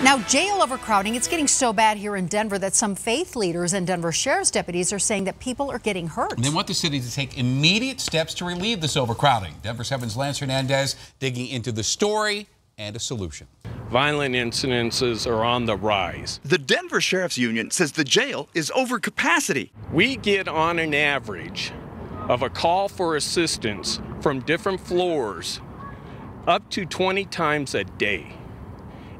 Now, jail overcrowding, it's getting so bad here in Denver that some faith leaders and Denver sheriff's deputies are saying that people are getting hurt. And they want the city to take immediate steps to relieve this overcrowding. Denver 7's Lance Hernandez digging into the story and a solution. Violent incidences are on the rise. The Denver Sheriff's Union says the jail is over capacity. We get on an average of a call for assistance from different floors up to 20 times a day.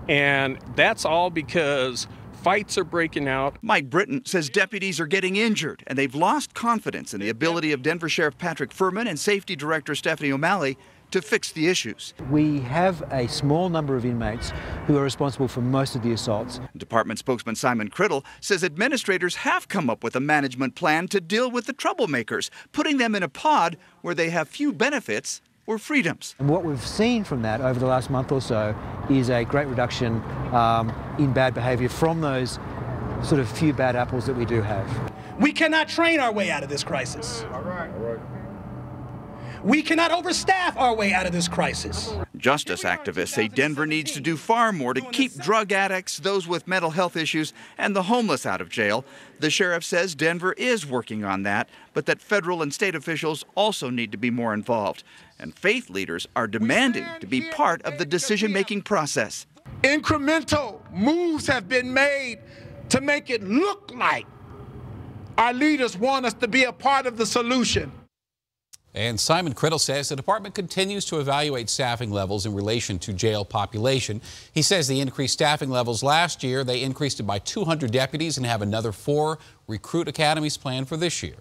And that's all because fights are breaking out. Mike Britton says deputies are getting injured and they've lost confidence in the ability of Denver Sheriff Patrick Firman and Safety Director Stephanie O'Malley to fix the issues. We have a small number of inmates who are responsible for most of the assaults. Department spokesman Simon Crittle says administrators have come up with a management plan to deal with the troublemakers, putting them in a pod where they have few benefits or freedoms. And what we've seen from that over the last month or so is a great reduction um, in bad behaviour from those sort of few bad apples that we do have. We cannot train our way out of this crisis. All right. All right. We cannot overstaff our way out of this crisis. Justice activists say Denver needs to do far more to keep drug addicts, those with mental health issues, and the homeless out of jail. The sheriff says Denver is working on that, but that federal and state officials also need to be more involved. And faith leaders are demanding to be part of the decision making process. Incremental moves have been made to make it look like our leaders want us to be a part of the solution. And Simon Crittle says the department continues to evaluate staffing levels in relation to jail population. He says the increased staffing levels last year, they increased it by 200 deputies and have another four recruit academies planned for this year.